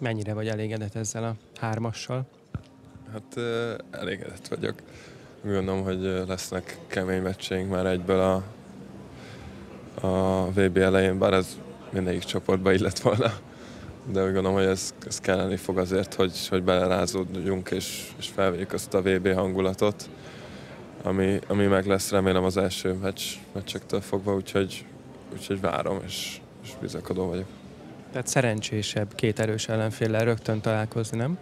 Mennyire vagy elégedett ezzel a hármassal? Hát elégedett vagyok. Gondolom, hogy lesznek kemény meccseink már egyből a, a VB elején, bár ez mindegyik csoportba illett volna. De úgy gondolom, hogy ez, ez kelleni fog azért, hogy, hogy belerázódjunk és, és felvegyük azt a VB hangulatot, ami, ami meg lesz remélem az első meccs, meccsektől fogva, úgyhogy, úgyhogy várom és, és bizakodó vagyok. Tehát szerencsésebb két erős ellenféllel rögtön találkozni, nem?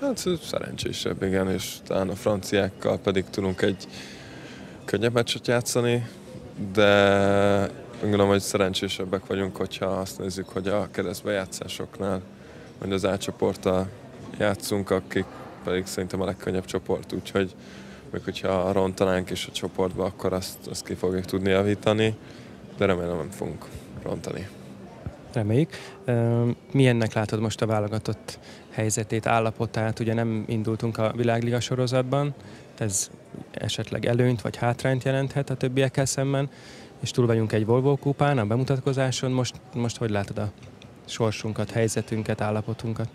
Hát szerencsésebb, igen, és talán a franciákkal pedig tudunk egy könnyebb meccset játszani, de gondolom, hogy szerencsésebbek vagyunk, hogyha azt nézzük, hogy a keresztbejátszásoknál, vagy az átcsoporttal játszunk, akik pedig szerintem a legkönnyebb csoport, úgyhogy még hogyha rontanánk is a csoportba, akkor azt, azt ki fogjuk tudni javítani, de remélem nem fogunk rontani. Reméljük. Milyennek látod most a válogatott helyzetét, állapotát? Ugye nem indultunk a világliga sorozatban, ez esetleg előnyt vagy hátrányt jelenthet a többiekkel szemben, és túl vagyunk egy Volvo kupán, a bemutatkozáson. Most, most hogy látod a sorsunkat, helyzetünket, állapotunkat?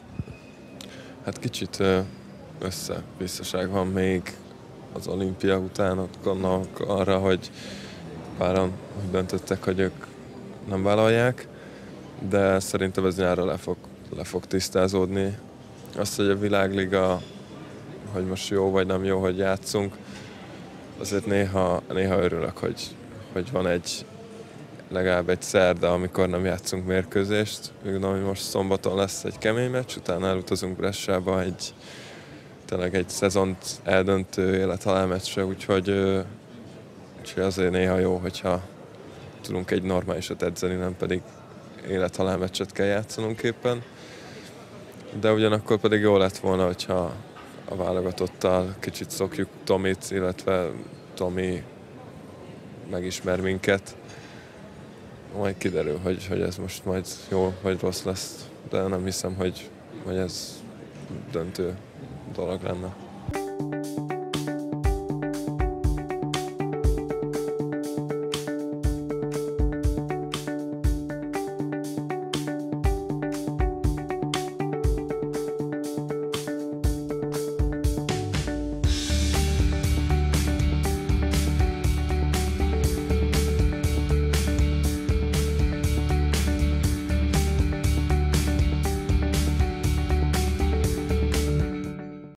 Hát kicsit ö, összebiztoság van még az olimpia után, gondolok arra, hogy páran úgy döntöttek, hogy ők nem vállalják, de szerintem ez nyára le fog, le fog tisztázódni. Azt, hogy a világliga, hogy most jó vagy nem jó, hogy játszunk, azért néha, néha örülök, hogy, hogy van egy legalább egy szerda, amikor nem játszunk mérkőzést. Gondolom, hogy most szombaton lesz egy kemény meccs, utána elutazunk Bressába egy tényleg egy szezont eldöntő élet meccsre, úgyhogy, úgyhogy azért néha jó, hogyha tudunk egy normálisat edzeni, nem pedig élet meccset kell játszanunk éppen. De ugyanakkor pedig jó lett volna, hogyha a válogatottal kicsit szokjuk Tomit, illetve Tomi megismer minket. Majd kiderül, hogy, hogy ez most majd jó vagy rossz lesz, de nem hiszem, hogy, hogy ez döntő dolog lenne.